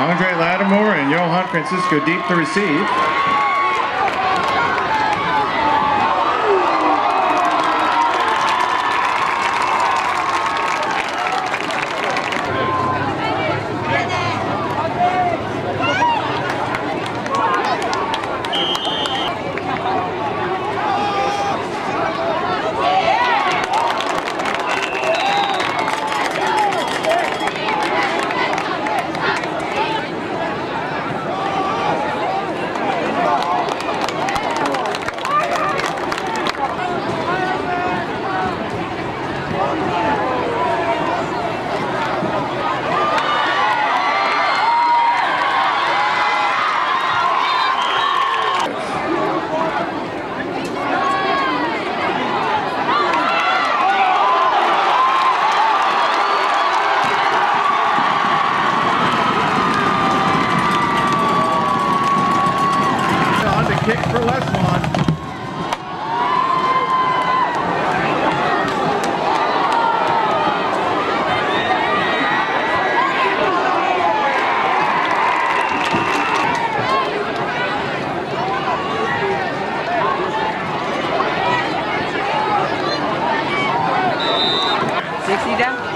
Andre Lattimore and Johan Francisco deep to receive.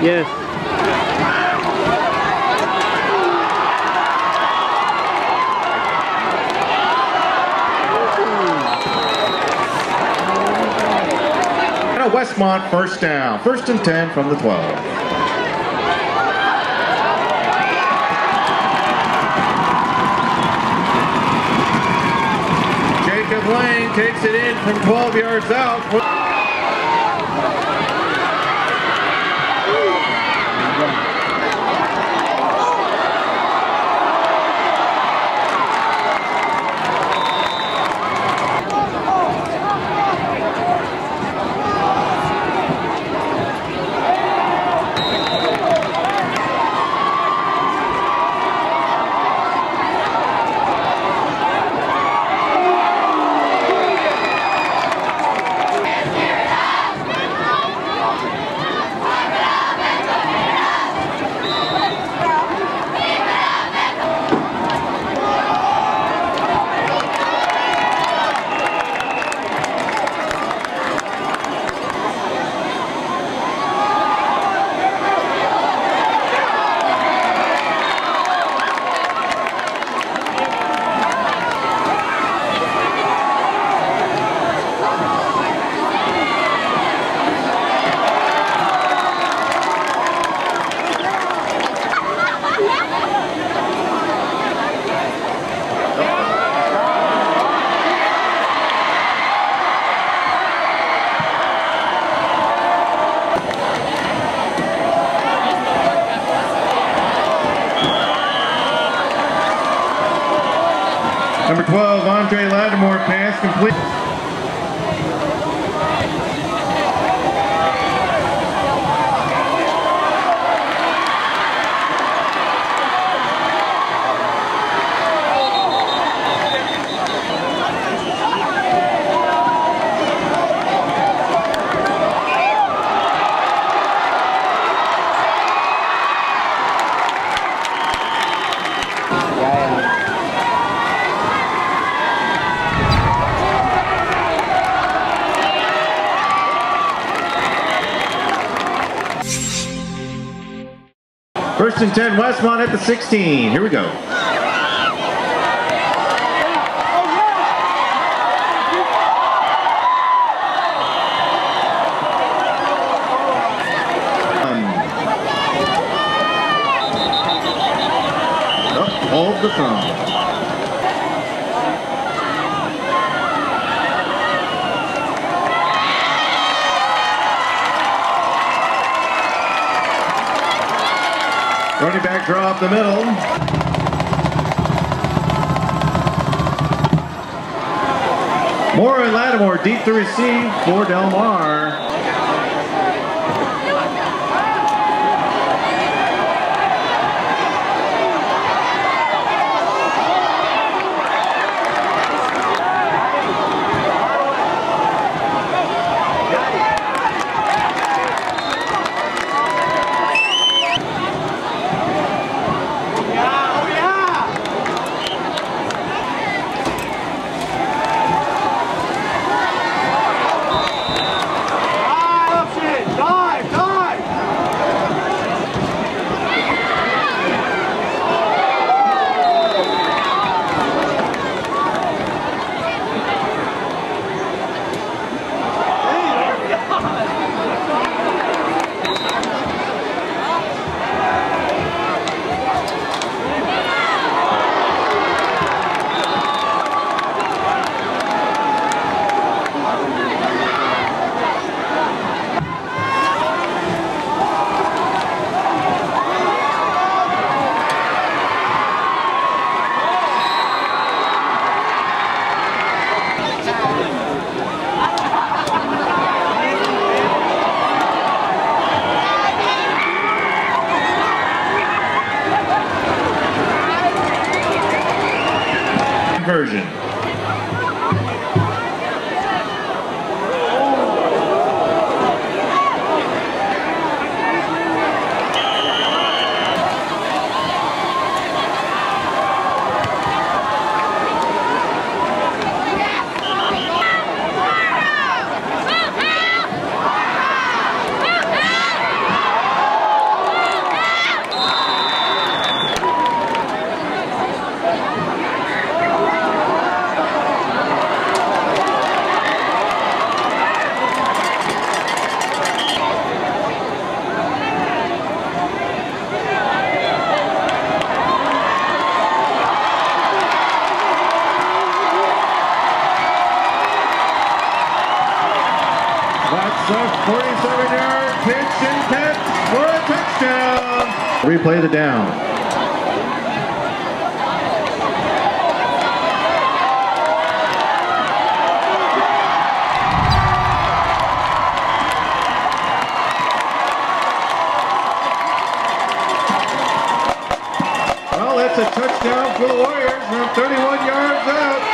Yes. Westmont first down. First and 10 from the 12. Jacob Lang takes it in from 12 yards out. Number 12, Andre Lattimore, pass complete. First and 10, Westmont at the 16. Here we go. Um, oh, hold the thumb. Running back draw up the middle. Moore and Lattimore deep to receive for Del Mar. version. A 47-yard pitch and for a touchdown. Replay the down. Well, that's a touchdown for the Warriors from 31 yards out.